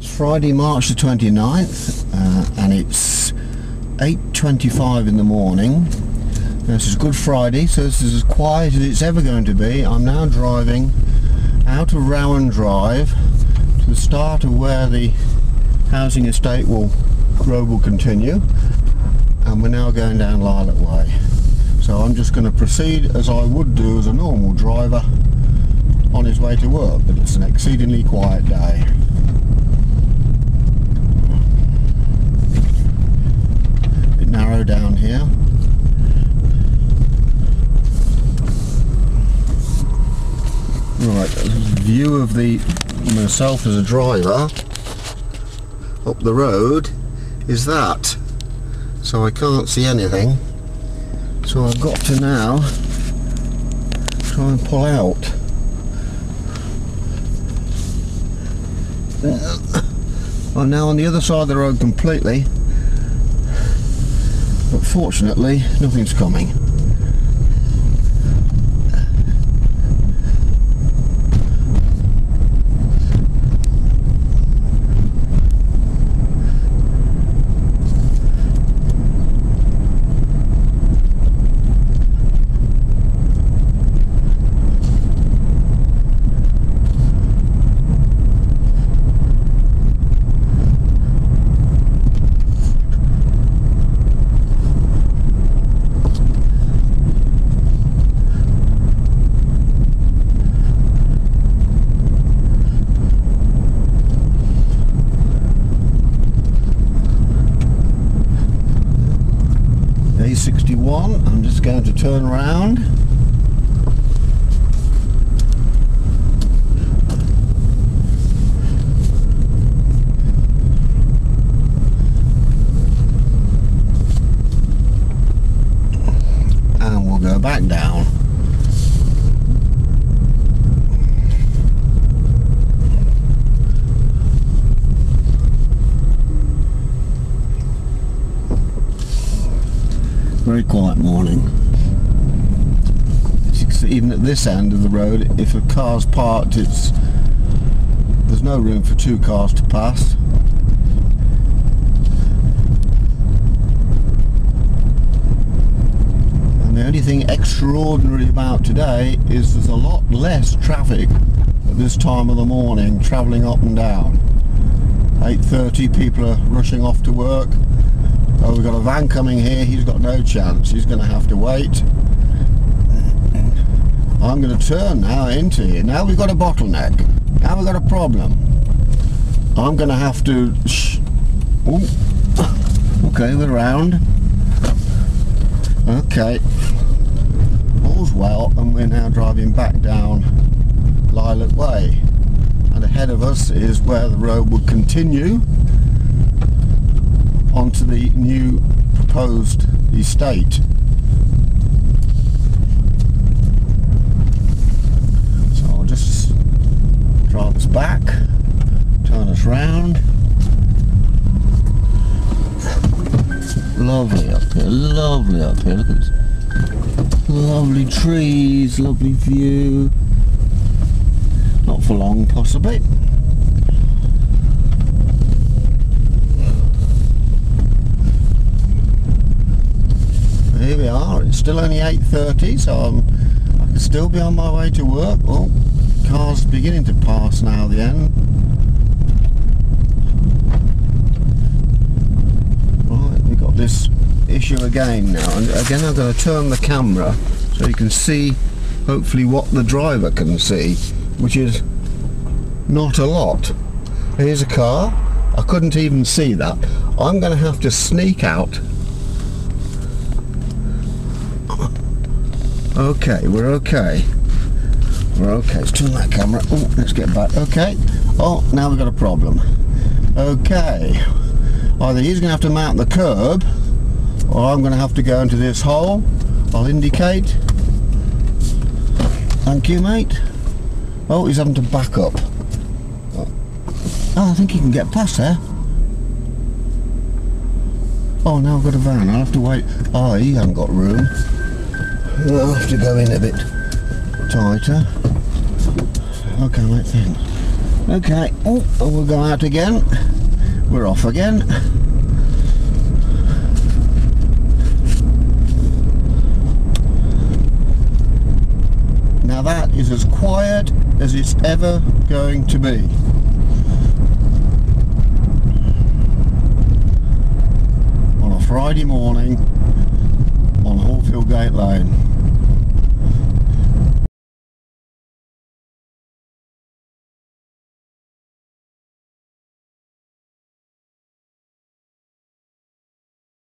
It's Friday, March the 29th, uh, and it's 8.25 in the morning. This is Good Friday, so this is as quiet as it's ever going to be. I'm now driving out of Rowan Drive to the start of where the housing estate will road will continue, and we're now going down Lilac Way. So I'm just going to proceed as I would do as a normal driver on his way to work, but it's an exceedingly quiet day. Bit narrow down here. Right, view of the myself as a driver up the road is that. So I can't see anything. So I've got to now try and pull out. I'm now on the other side of the road completely, but fortunately nothing's coming. A61, I'm just going to turn around. And we'll go back down. Very quiet morning. you can see Even at this end of the road, if a car's parked, it's there's no room for two cars to pass. And the only thing extraordinary about today is there's a lot less traffic at this time of the morning travelling up and down. 8.30 people are rushing off to work Oh, we've got a van coming here. He's got no chance. He's going to have to wait. I'm going to turn now into here. Now we've got a bottleneck. Now we've got a problem. I'm going to have to... Ooh. Okay, we're around. Okay. All's well, and we're now driving back down Lilac Way. And ahead of us is where the road would continue onto the new proposed estate. So I'll just drive us back, turn us round. Lovely up here, lovely up here, look at this. Lovely trees, lovely view. Not for long possibly. here we are. It's still only 8.30, so I'm, I can still be on my way to work. Oh, car's beginning to pass now the end. Right, we've got this issue again now. And again, I'm going to turn the camera so you can see, hopefully, what the driver can see, which is not a lot. Here's a car. I couldn't even see that. I'm going to have to sneak out Okay, we're okay. We're okay. Let's turn that camera. Oh, let's get back. Okay. Oh, now we've got a problem. Okay. Either he's going to have to mount the curb, or I'm going to have to go into this hole. I'll indicate. Thank you, mate. Oh, he's having to back up. Oh, I think he can get past there. Oh, now I've got a van. I'll have to wait. Oh, he hasn't got room. I'll have to go in a bit tighter. Okay, mate, thanks. Okay, oh, oh, we'll go out again. We're off again. Now that is as quiet as it's ever going to be. On a Friday morning on Hallfieldgate Lane.